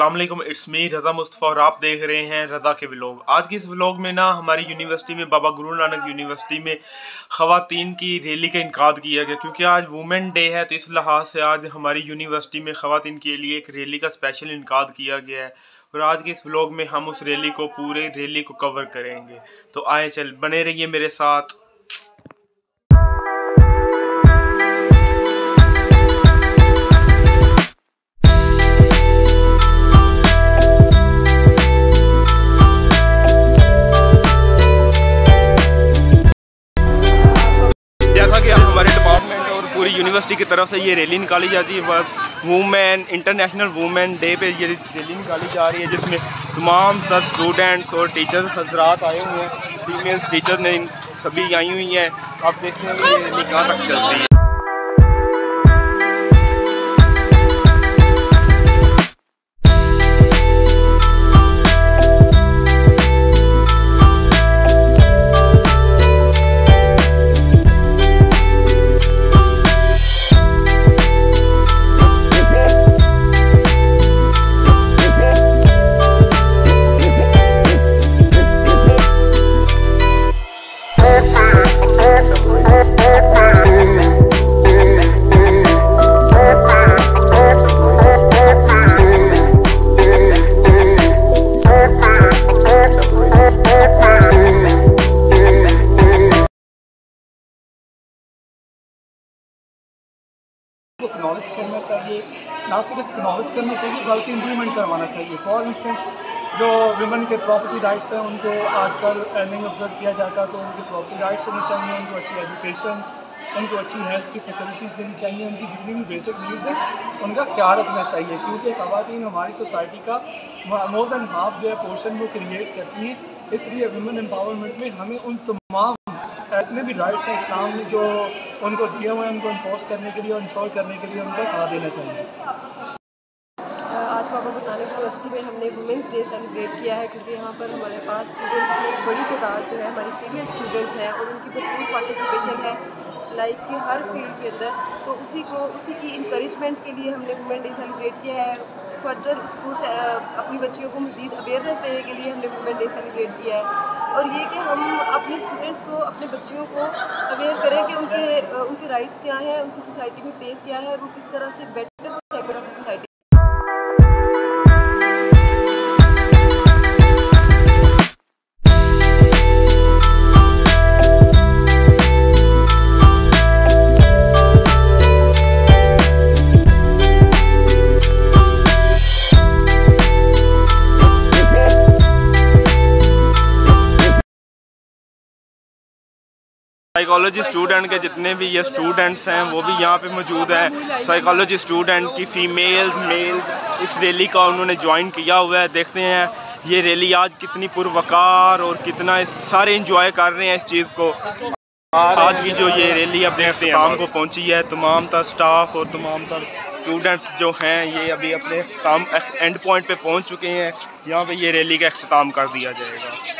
अस्सलाम वालेकुम it's me रज़ा मुस्तफ़ा और आप देख रहे हैं रज़ा के व्लॉग आज के इस व्लॉग में ना हमारी यूनिवर्सिटी में, बाबा गुरु नानक यूनिवर्सिटी में ख़वातीन की रैली का इनका किया गया, क्योंकि आज वुमेन डे है तो इस लिहाज से आज हमारी यूनिवर्सिटी में ख़वातीन के लिए एक रैली का स्पेशल इनका किया गया है। और आज के इस व्लॉग में हम उस रैली को, पूरे रैली को कवर करेंगे। तो आए चल, बने रहिए मेरे साथ। पूरी यूनिवर्सिटी की तरफ़ से ये रैली निकाली जाती है। वूमेन इंटरनेशनल वूमेन डे पे ये रैली निकाली जा रही है, जिसमें तमाम सर स्टूडेंट्स और टीचर्स हजरात आए हुए हैं। फीमेल्स टीचर्स ने सभी आई हुई हैं। आप देखते हैं ये रैली कहाँ तक चलती है। को एक्नॉलेज करना चाहिए, ना सिर्फ़ एक्नॉलेज करना चाहिए, बल्कि इम्प्लीमेंट करवाना चाहिए। फॉर इंस्टेंस जो वुमेन के प्रॉपर्टी राइट्स हैं, उनको आजकल नहीं ऑब्ज़र्व किया जाता तो उनके प्रॉपर्टी राइट्स होने चाहिए, उनको अच्छी एजुकेशन उनको अच्छी हेल्थ की फैसिलिटीज़ देनी चाहिए, उनकी जितनी भी बेसिक नीड्स हैं, उनका ख्याल रखना चाहिए। क्योंकि ख़वान हमारी सोसाइटी का मोर देन हाफ़ जो है पोर्शन वो क्रिएट करती हैं। इसलिए वुमेन एम्पावरमेंट में हमें उन तमाम इतने भी राइट्स हैं इस्लाम ने जो उनको दिए हुए हैं, उनको इन्फोर्स करने के लिए और इंश्योर करने के लिए उनको सलाह देना चाहिए। आज बाबा गुरु नानक यूनिवर्सिटी में हमने वुमेंस डे सेलिब्रेट किया है, क्योंकि यहाँ पर हमारे पास स्टूडेंट्स की एक बड़ी तादाद जो है, हमारी फीमेल स्टूडेंट्स हैं और उनकी भरपूर पार्टिसिपेशन है। लाइफ के हर फ़ील्ड के अंदर तो उसी को, उसी की इंक्रेजमेंट के लिए हमने वुमेन डे सेलिब्रेट किया है। फर्दर उसको अपनी बच्चियों को मज़ीद अवेयरनेस देने के लिए हमने वुमेन डे सेलिब्रेट किया है। और ये कि हम अपने स्टूडेंट्स को, अपने बच्चियों को अवेयर करें कि उनके उनके राइट्स क्या हैं, उनकी सोसाइटी में पेश क्या है, वो किस तरह से better segment of society psychology student के जितने भी ये स्टूडेंट्स हैं वो भी यहाँ पे मौजूद हैं। साइकोलॉजी स्टूडेंट की फ़ीमेल्स मेल्स इस रैली का उन्होंने ज्वाइन किया हुआ है। देखते हैं ये रैली आज कितनी पुरवकार और कितना सारे इंजॉय कर रहे हैं इस चीज़ को। आज की जो ये रैली अपने अख्ताम को पहुँची है तमाम तर स्टाफ और तमाम तर स्टूडेंट्स जो हैं ये अभी अपने काम एंड पॉइंट पे पहुँच चुके हैं। यहाँ पे ये रैली का अख्ताम कर दिया जाएगा।